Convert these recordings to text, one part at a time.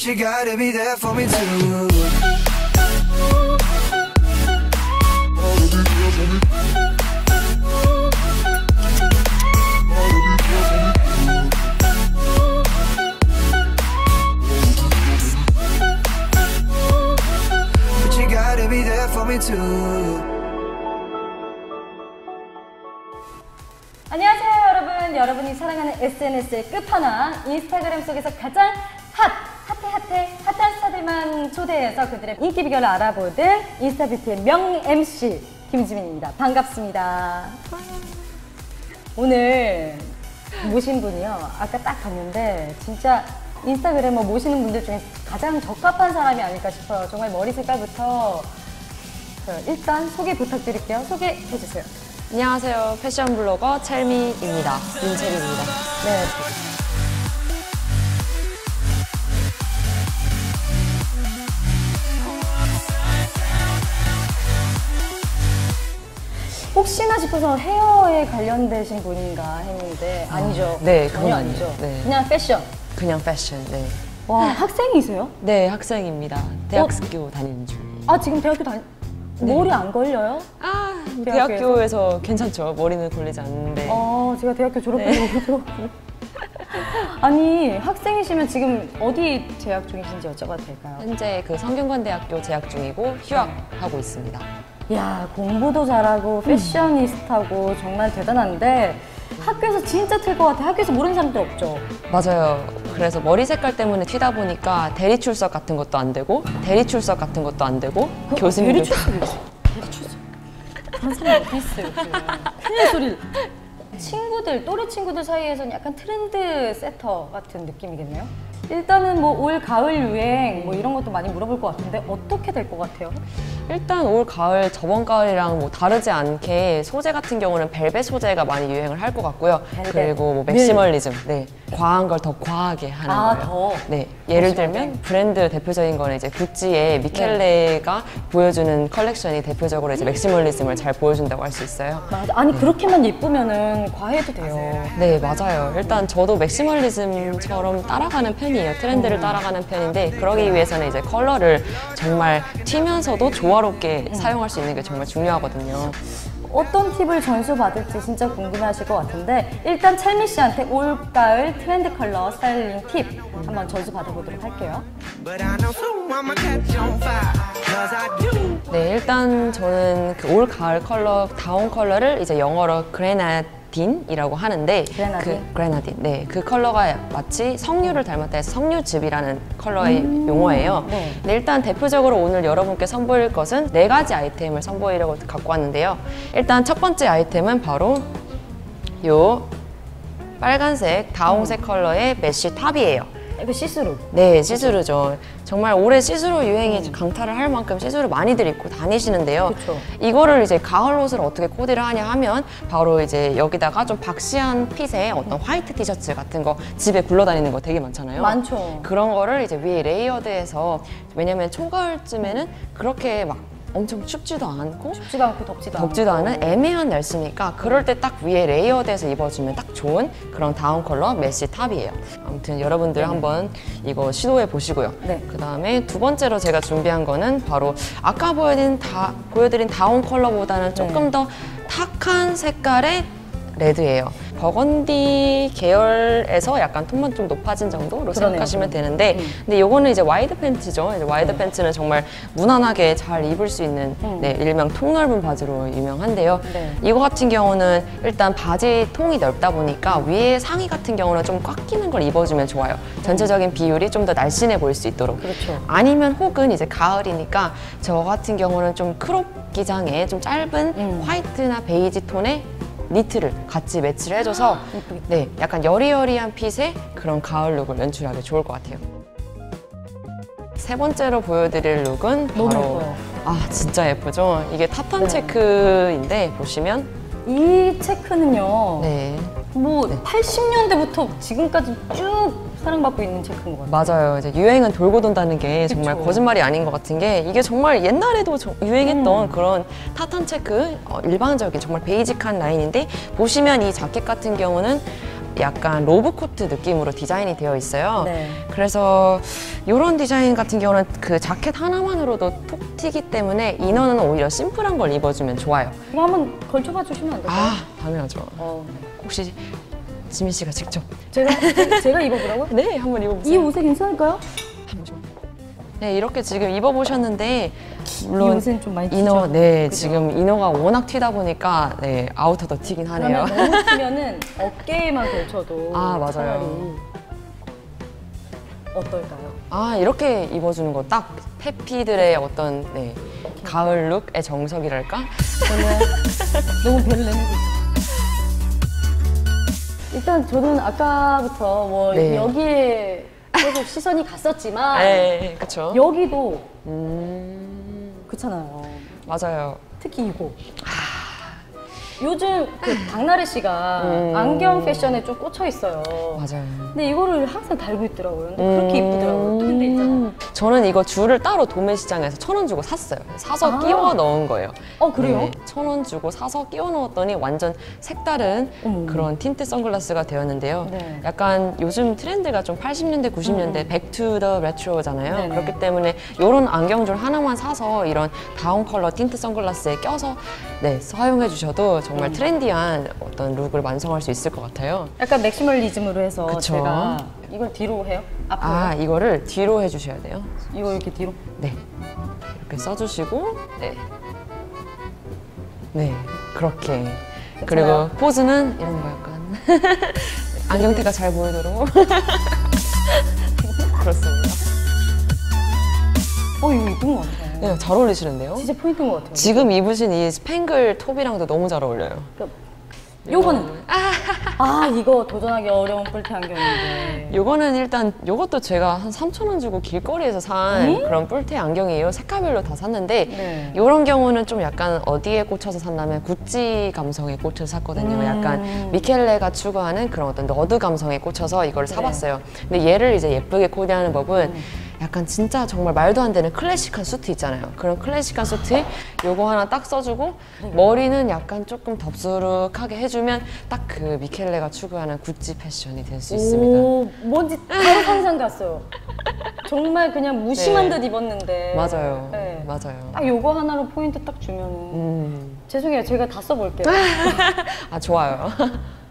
But you gotta be there for me too. But you gotta be there for me too. 안녕하세요 여러분 여러분이 사랑하는 SNS의 끝판왕 인스타그램 속에서 가장 핫 핫해 핫한 스타들만 초대해서 그들의 인기 비결을 알아보는 인스타 뷰티의 명 MC 김지민입니다 반갑습니다 오늘 모신 분이요 아까 딱 봤는데 진짜 인스타그래머 모시는 분들 중에 가장 적합한 사람이 아닐까 싶어요 정말 머리 색깔부터 자, 일단 소개 부탁드릴게요 소개해 주세요 안녕하세요. 패션 블로거 첼미입니다. 윤채리입니다. 네. 혹시나 싶어서 헤어에 관련되신 분인가 했는데 아니죠. 네, 전혀 그건 아니죠. 아니에요. 네. 그냥 패션. 그냥 패션. 네. 와 학생이세요? 네, 학생입니다. 대학교 다니는 중. 아 지금 대학교 다니 머리 안 걸려요? 아, 대학교에서? 대학교에서 괜찮죠. 머리는 걸리지 않는데. 어 제가 대학교 졸업해서 아니 학생이시면 지금 어디 재학 중이신지 여쭤봐도 될까요? 현재 그 성균관대학교 재학 중이고 휴학하고 있습니다. 야 공부도 잘하고 패셔니스타고 정말 대단한데 학교에서 진짜 틀 것 같아. 학교에서 모르는 사람들 없죠. 맞아요. 그래서 머리 색깔 때문에 튀다 보니까 대리 출석 같은 것도 안 되고 대리 출석 같은 것도 안 되고 교수님들 대리 출석이 있어. 대리 출석. 그런 사람이 어디 있어요? 큰일 날 소리를. 친구들, 또래 친구들 사이에서는 약간 trend setter 같은 느낌이겠네요. 일단은 뭐 올 가을 유행 뭐 이런 것도 많이 물어볼 것 같은데 어떻게 될 것 같아요? 일단 올 가을 저번 가을이랑 뭐 다르지 않게 소재 같은 경우는 벨벳 소재가 많이 유행을 할 것 같고요. 벨벳. 그리고 뭐 maximalism, 네 과한 걸 더 과하게 하는 아, 거예요. 더? 네 예를. 들면 브랜드 대표적인 거는 이제 구찌의 미켈레가 보여주는 컬렉션이 대표적으로 이제 maximalism을 잘 보여준다고 할 수 있어요. 맞아. 아니 그렇게만 예쁘면은 과해도 돼요. 네 맞아요. 일단 저도 maximalism처럼 따라가는 편이에요. 트렌드를 음. 따라가는 편인데 그러기 위해서는 이제 컬러를 정말 튀면서도 조화롭게 음. 사용할 수 있는 게 정말 중요하거든요. 어떤 팁을 전수받을지 진짜 궁금해하실 것 같은데 일단 챌미 씨한테 올가을 트렌드 컬러 스타일링 팁 한번 전수 받아보도록 할게요. 네, 일단 저는 그 올 가을 컬러 다운 컬러를 이제 영어로 grenadine이라고 하는데 grenadine? 그 grenadine. 네, 그 컬러가 마치 석류를 닮았다 해서 석류즙이라는 컬러의 용어예요. 네. 네, 일단 대표적으로 오늘 여러분께 선보일 것은 네 가지 아이템을 선보이려고 갖고 왔는데요. 일단 첫 번째 아이템은 바로 요 빨간색 다홍색 컬러의 mesh top이에요. 이거 시스루. 네, 시스루죠. 정말 올해 시스루 유행이 강타를 할 만큼 시스루 많이들 입고 다니시는데요. 그쵸. 이거를 이제 가을 옷을 어떻게 코디를 하냐 하면 바로 이제 여기다가 좀 boxy한 핏의 어떤 화이트 티셔츠 같은 거 집에 굴러다니는 거 되게 많잖아요. 많죠. 그런 거를 이제 위에 layered해서 왜냐면 초가을쯤에는 그렇게 막 엄청 춥지도 않고 춥지도 않고 덥지도. 덥지도 않은 애매한 날씨니까 그럴 때 딱 위에 layered해서 입어주면 딱 좋은 그런 다운 컬러 mesh top이에요. 아무튼 여러분들 한번 이거 시도해 보시고요. 네. 그 다음에 두 번째로 제가 준비한 거는 바로 아까 보여드린, 다, 보여드린 다운 컬러보다는 조금 네. 더 탁한 색깔의 red예요. burgundy 계열에서 약간 톤만 좀 높아진 정도로 그러네요. 생각하시면 되는데 근데 요거는 이제 wide pants죠. 이제 wide pants는 정말 무난하게 잘 입을 수 있는 네, 일명 통 넓은 바지로 유명한데요. 네. 이거 같은 경우는 일단 바지 통이 넓다 보니까 위에 상의 같은 경우는 좀 꽉 끼는 걸 입어주면 좋아요. 전체적인 비율이 좀 더 날씬해 보일 수 있도록. 그렇죠. 아니면 혹은 이제 가을이니까 저 같은 경우는 좀 crop 기장에 좀 짧은 음. 화이트나 베이지 톤의 니트를 같이 매치를 해줘서 예쁘겠다. 네, 약간 여리여리한 fit의 그런 가을 look을 연출하기 좋을 것 같아요. 세 번째로 보여드릴 look은 너무 바로. 아 진짜 예쁘죠? 이게 타탄 네. 체크인데 보시면 이 체크는요. 네뭐 80년대부터 지금까지 쭉 사랑받고 있는 체크인 것 같아요. 맞아요. 이제 유행은 돌고 돈다는 게 정말 그쵸. 거짓말이 아닌 것 같은 게 이게 정말 옛날에도 저- 유행했던 음. 그런 타탄 체크 어, 일반적인 정말 basic한 라인인데 보시면 이 자켓 같은 경우는 약간 로브 코트 느낌으로 디자인이 되어 있어요. 네. 그래서 이런 디자인 같은 경우는 그 자켓 하나만으로도 톡 튀기 때문에 이너는 오히려 심플한 걸 입어주면 좋아요. 이거 한번 걸쳐봐 주시면 안 될까요? 아, 당연하죠. 어. 혹시 지민 씨가 직접 제가 제- 제가 입어보라고요? 네 한번 입어보세요. 이 옷에 괜찮을까요? 네 이렇게 지금 입어보셨는데 물론 이 옷은 좀 많이 이너 튀죠? 네 그죠? 지금 이너가 워낙 튀다 보니까 네 아우터도 튀긴 하네요. 너무 튀면은 어깨에만 걸쳐도 아, 맞아요. 차라리 어떨까요? 아 이렇게 입어주는 거 딱 페피들의 어떤 네 가을 룩의 정석이랄까? 저는 너무 배를 내밀고. 일단 저는 아까부터 뭐 네. 여기에 계속 시선이 갔었지만 네 그렇죠. 여기도 음 그렇잖아요. 맞아요. 특히 이거. 요즘 그 박나래 씨가 음. 안경 패션에 좀 꽂혀 있어요. 맞아요. 근데 이거를 항상 달고 있더라고요. 근데 그렇게 이쁘더라고요. 또 근데 있잖아요. 음. 저는 이거 줄을 따로 도매 시장에서 천 원 주고 샀어요. 사서 아. 끼워 넣은 거예요. 어 그래요? 천원 주고 사서 끼워 넣었더니 완전 색다른 어머. 그런 틴트 선글라스가 되었는데요. 네. 약간 요즘 트렌드가 좀 80년대, 90년대 back to the retro잖아요. 음. 네네. 그렇기 때문에 이런 안경줄 하나만 사서 이런 다운 컬러 틴트 선글라스에 껴서 네, 사용해 주셔도 정말 음. trendy한 어떤 look을 완성할 수 있을 것 같아요. 약간 maximalism으로 해서 그쵸. 제가 이걸 뒤로 해요? 앞으로? 아, 이거를 뒤로 해 주셔야 돼요. 이거 이렇게 뒤로? 네. 이렇게 써주시고, 네. 네, 그렇게. 그리고 포즈는 이런 거 약간. 안경테가 잘 보이도록. 그렇습니다. 어 이거 이쁜 것 같아요. 네, 잘 어울리시는데요? 진짜 포인트인 것 같아요. 지금 입으신 이 스팽글 톱이랑도 너무 잘 어울려요. 그러니까 요거는 아 이거 도전하기 어려운 뿔테 안경인데 요거는 일단 요것도 제가 한 3,000원 주고 길거리에서 산 음? 그런 뿔테 안경이에요. 색깔별로 다 샀는데 네. 요런 경우는 좀 약간 어디에 꽂혀서 샀냐면 구찌 감성에 꽂혀서 샀거든요. 음. 약간 미켈레가 추구하는 그런 어떤 너드 감성에 꽂혀서 이걸 네. 사봤어요. 근데 얘를 이제 예쁘게 코디하는 법은 음. 약간 진짜 정말 말도 안 되는 클래식한 수트 있잖아요. 그런 클래식한 수트에 요거 하나 딱 써주고 네. 머리는 약간 조금 덥수룩하게 해주면 딱 그 미켈레가 추구하는 구찌 패션이 될 수 있습니다. 오 뭔지 바로 상상 갔어요. 정말 그냥 무심한 네. 듯 입었는데 맞아요. 네. 맞아요. 딱 요거 하나로 포인트 딱 주면은 음. 죄송해요 제가 다 써볼게요. 아 좋아요.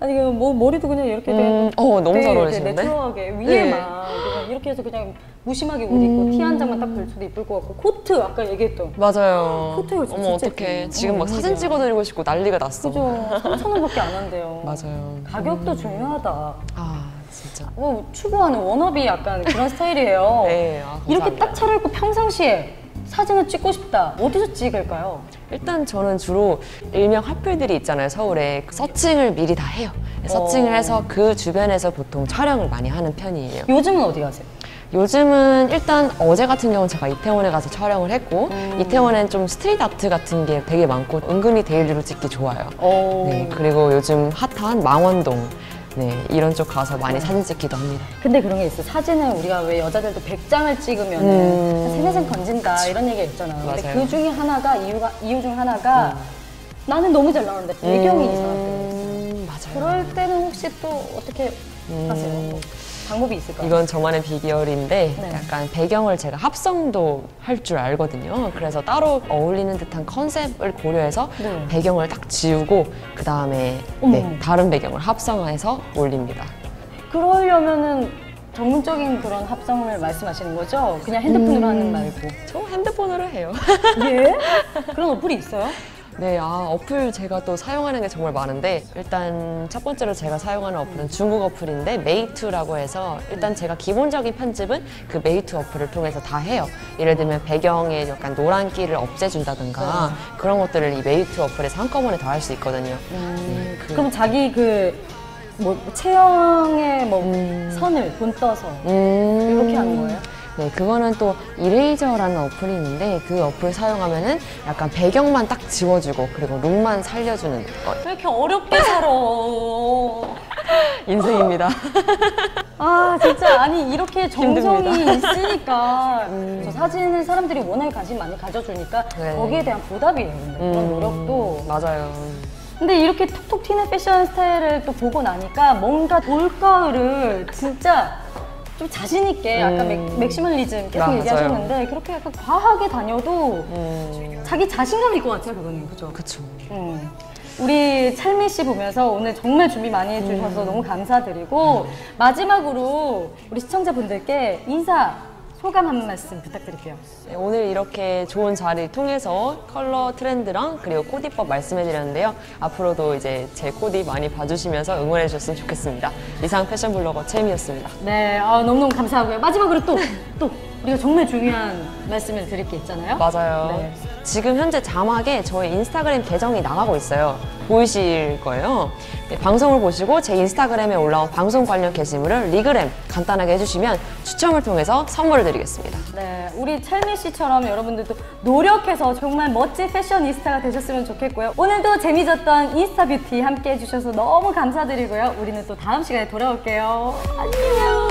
아니 그뭐 머리도 그냥 이렇게 돼. 음, 어 너무 잘 어울리시는데. natural하게 네. 위에만 그냥 이렇게 해서 그냥 무심하게 옷 입고 티한 장만 딱 걸쳐도 이쁠 것 같고 코트 아까 얘기했던 맞아요. 코트 진짜 어머. 어떡해. 지금 어머, 막 사진. 찍어드리고 싶고 난리가 났어. 그죠 3천 원밖에 안 한대요. 맞아요. 가격도 중요하다. 아 진짜. 뭐 추구하는 워너비 약간 그런 스타일이에요. 네. 아, 이렇게 감사합니다. 딱 차려입고 평상시에 사진을 찍고 싶다. 어디서 찍을까요? 일단 저는 주로 일명 핫플들이 있잖아요 서울에 searching을 미리 다 해요. searching을 어. 해서 그 주변에서 보통 촬영을 많이 하는 편이에요. 요즘은 어디 가세요? 요즘은 일단 어제 같은 경우는 제가 이태원에 가서 촬영을 했고 음. 이태원엔 좀 street art 같은 게 되게 많고 은근히 daily로 찍기 좋아요. 어... 네, 그리고 요즘 핫한 망원동 네, 이런 쪽 가서 많이 사진 찍기도 합니다. 근데 그런 게 있어. 사진을 우리가 왜 여자들도 100장을 찍으면 음. 한 세네 장 건진다 이런 얘기가 있잖아요. 근데 맞아요. 그 중에 하나가 이유가 이유 중 하나가 나는 너무 잘 나오는데 배경이 음, 이상할 때가 있어요. 맞아요. 그럴 때는 혹시 또 어떻게 하세요? 뭐 방법이 있을까요? 이건 저만의 비결인데 네. 약간 배경을 제가 합성도 할 줄 알거든요. 그래서 따로 어울리는 듯한 컨셉을 고려해서 네. 배경을 딱 지우고 그 다음에. 네, 다른 배경을 합성해서 올립니다. 그러려면은 전문적인 그런 합성을 말씀하시는 거죠? 그냥 핸드폰으로 음. 하는 말고. 저 핸드폰으로 해요. 예? 그런 어플이 있어요? 네, 아, 어플 제가 또 사용하는 게 정말 많은데 일단 첫 번째로 제가 사용하는 어플은 중국 어플인데 메이투라고 해서 일단 제가 기본적인 편집은 그 메이투 어플을 통해서 다 해요. 예를 들면 배경에 약간 노란기를 없애준다든가 그런 것들을 이 메이투 어플에서 한꺼번에 다 할 수 있거든요. 네, 그- 그럼 자기 그, 뭐, 체형의 뭐, 선을 본떠서 음. 이렇게 하는 거예요? 네, 그거는 또 이레이저라는 어플이 있는데 그 어플 사용하면은 약간 배경만 딱 지워주고 그리고 look만 살려주는 거왜 이렇게 어렵게 살아? 인생입니다. 아 진짜 아니 이렇게 정성이 힘듭니다. 있으니까 저 사진을 사람들이 워낙에 관심 많이 가져주니까 네. 거기에 대한 보답이에요. 그런 음, 노력도 맞아요. 근데 이렇게 톡톡 튀는 패션 스타일을 또 보고 나니까 뭔가 올가을을 진짜 좀 자신 있게 아까 음. 맥, maximalism 계속 맞아요. 얘기하셨는데 그렇게 약간 과하게 다녀도 음, 자기 자신감일 것 같아요 그거는 그죠? 그쵸. 음. 우리 챌미 씨 보면서 오늘 정말 준비 많이 음. 해주셔서 너무 감사드리고 마지막으로 우리 시청자분들께 인사 소감 한 말씀 부탁드릴게요. 네, 오늘 이렇게 좋은 자리를 통해서 컬러 트렌드랑 그리고 코디법 말씀해드렸는데요. 앞으로도 이제 제 코디 많이 봐주시면서 응원해주셨으면 좋겠습니다. 이상 패션 블로거 챌미였습니다. 네, 아, 너무너무 감사하고요. 마지막으로 또, 또 우리가 정말 중요한 말씀을 드릴 게 있잖아요. 맞아요. 네. 지금 현재 자막에 저희 인스타그램 계정이 나가고 있어요. 보이실 거예요. 네, 방송을 보시고 제 인스타그램에 올라온 방송 관련 게시물을 regram 간단하게 해주시면 추첨을 통해서 선물을 드리겠습니다. 네, 우리 찰미 씨처럼 여러분들도 노력해서 정말 멋진 패셔니스타가 되셨으면 좋겠고요. 오늘도 재미졌던 인스타 뷰티 함께 해주셔서 너무 감사드리고요. 우리는 또 다음 시간에 돌아올게요. 안녕!